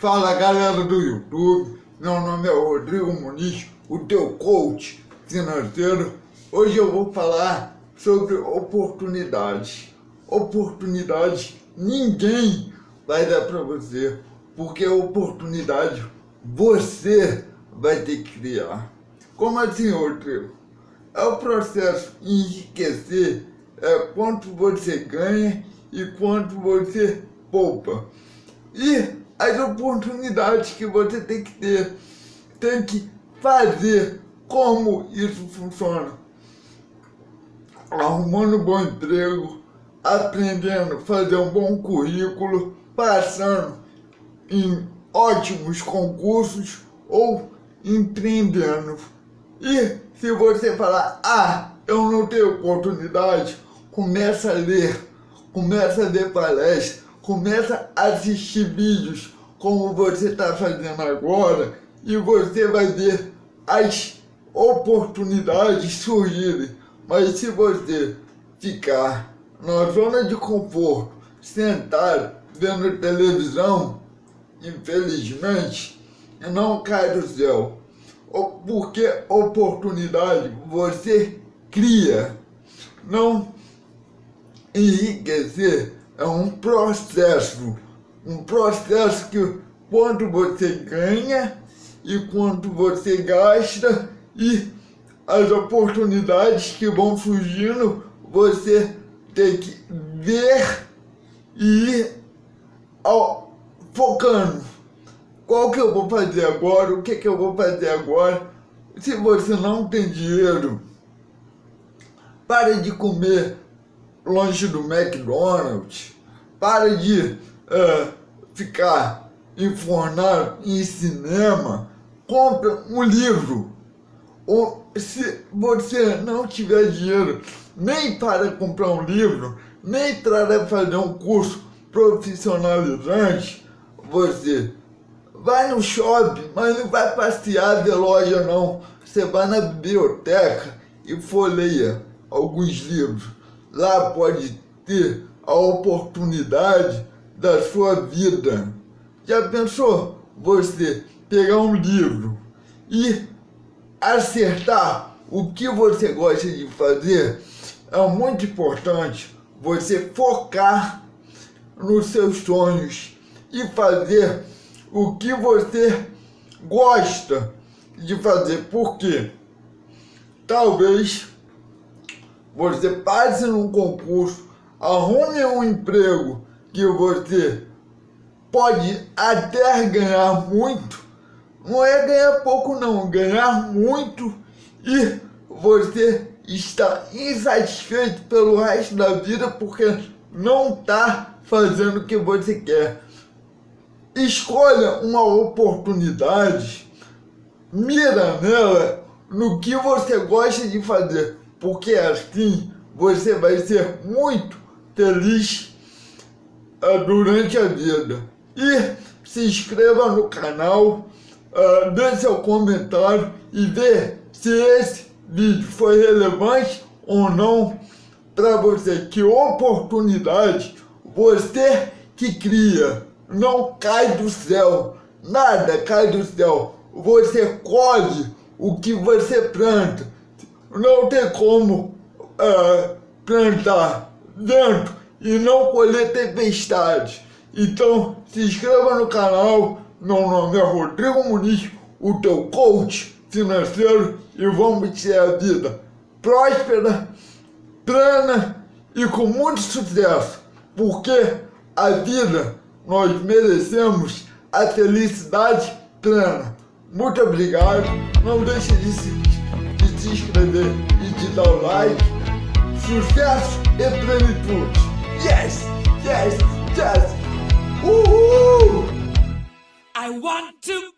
Fala galera do YouTube, meu nome é Rodrigo Muniz, o teu coach financeiro. Hoje eu vou falar sobre oportunidades. Oportunidades ninguém vai dar para você, porque oportunidade você vai ter que criar. Como assim, Rodrigo? É o processo enriquecer, é quanto você ganha e quanto você poupa. E as oportunidades que você tem que ter, tem que fazer como isso funciona. Arrumando um bom emprego, aprendendo fazer um bom currículo, passando em ótimos concursos ou empreendendo. E se você falar, ah, eu não tenho oportunidade, começa a ler, começa a ver palestras, começa a assistir vídeos como você está fazendo agora e você vai ver as oportunidades surgirem. Mas se você ficar na zona de conforto, sentado, vendo televisão, infelizmente, não cai do céu. Porque oportunidade você cria. Não enriquecer é um processo, um processo que quanto você ganha e quanto você gasta e as oportunidades que vão surgindo, você tem que ver e ir ao, focando. Qual que eu vou fazer agora? O que que eu vou fazer agora? Se você não tem dinheiro, pare de comer longe do McDonald's, para de uh, ficar enfornado em cinema, compre um livro. Ou se você não tiver dinheiro nem para comprar um livro, nem para fazer um curso profissionalizante, você vai no shopping, mas não vai passear de loja não. Você vai na biblioteca e folheia alguns livros lá pode ter a oportunidade da sua vida. Já pensou você pegar um livro e acertar o que você gosta de fazer? É muito importante você focar nos seus sonhos e fazer o que você gosta de fazer. Por quê? Talvez você passe num concurso, arrume um emprego que você pode até ganhar muito, não é ganhar pouco não, ganhar muito e você está insatisfeito pelo resto da vida porque não está fazendo o que você quer. Escolha uma oportunidade, mira nela no que você gosta de fazer porque assim você vai ser muito feliz uh, durante a vida. E se inscreva no canal, uh, dê seu comentário e vê se esse vídeo foi relevante ou não para você. Que oportunidade você que cria, não cai do céu, nada cai do céu. Você colhe o que você planta não tem como uh, plantar dentro e não colher tempestade. Então se inscreva no canal, meu nome é Rodrigo Muniz, o teu coach financeiro e vamos ter a vida próspera, plena e com muito sucesso, porque a vida nós merecemos a felicidade plena. Muito obrigado, não deixe de se se inscrever e de dar o like. Sucesso e plenitude. Yes, yes, yes. Uhul! I want to.